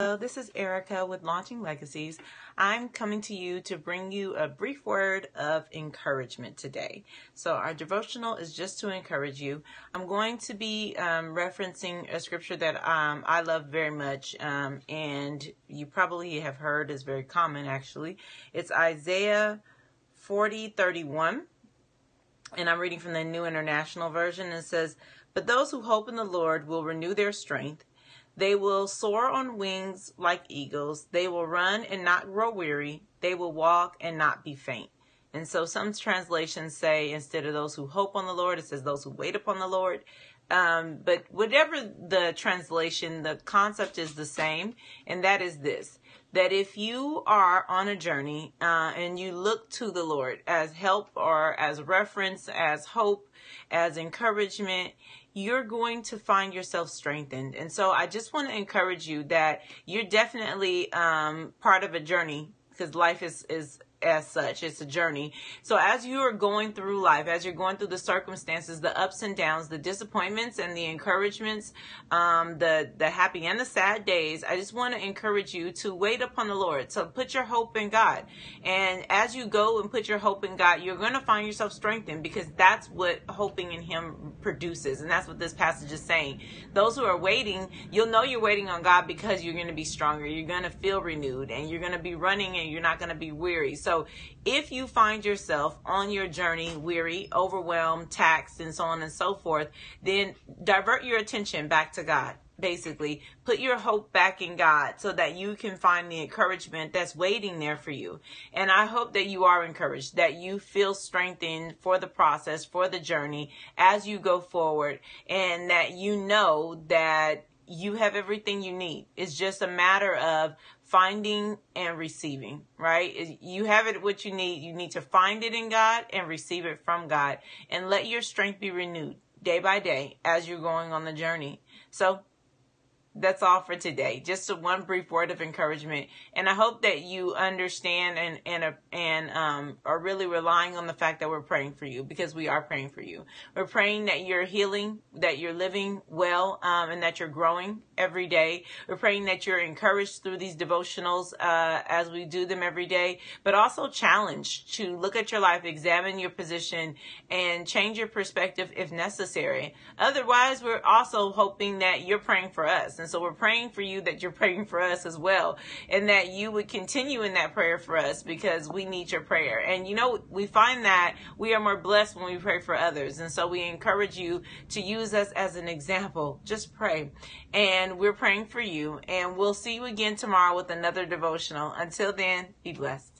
Hello, this is Erica with Launching Legacies. I'm coming to you to bring you a brief word of encouragement today. So, our devotional is just to encourage you. I'm going to be um, referencing a scripture that um, I love very much, um, and you probably have heard is very common actually. It's Isaiah 40 31, and I'm reading from the New International Version. It says, But those who hope in the Lord will renew their strength. They will soar on wings like eagles. They will run and not grow weary. They will walk and not be faint. And so some translations say instead of those who hope on the Lord, it says those who wait upon the Lord. Um, but whatever the translation, the concept is the same, and that is this that if you are on a journey uh, and you look to the Lord as help or as reference, as hope, as encouragement, you're going to find yourself strengthened. And so I just want to encourage you that you're definitely um, part of a journey because life is is as such. It's a journey. So as you are going through life, as you're going through the circumstances, the ups and downs, the disappointments and the encouragements, um, the the happy and the sad days, I just want to encourage you to wait upon the Lord. So put your hope in God. And as you go and put your hope in God, you're going to find yourself strengthened because that's what hoping in Him produces. And that's what this passage is saying. Those who are waiting, you'll know you're waiting on God because you're going to be stronger. You're going to feel renewed and you're going to be running and you're not going to be weary. So so if you find yourself on your journey weary, overwhelmed, taxed, and so on and so forth, then divert your attention back to God. Basically, put your hope back in God so that you can find the encouragement that's waiting there for you. And I hope that you are encouraged, that you feel strengthened for the process, for the journey as you go forward, and that you know that you have everything you need. It's just a matter of finding and receiving, right? You have it what you need. You need to find it in God and receive it from God and let your strength be renewed day by day as you're going on the journey. So that's all for today. Just a one brief word of encouragement, and I hope that you understand and and and um, are really relying on the fact that we're praying for you because we are praying for you. We're praying that you're healing, that you're living well, um, and that you're growing every day. We're praying that you're encouraged through these devotionals uh, as we do them every day, but also challenged to look at your life, examine your position, and change your perspective if necessary. Otherwise, we're also hoping that you're praying for us and so we're praying for you that you're praying for us as well, and that you would continue in that prayer for us because we need your prayer. And you know, we find that we are more blessed when we pray for others. And so we encourage you to use us as an example. Just pray. And we're praying for you. And we'll see you again tomorrow with another devotional. Until then, be blessed.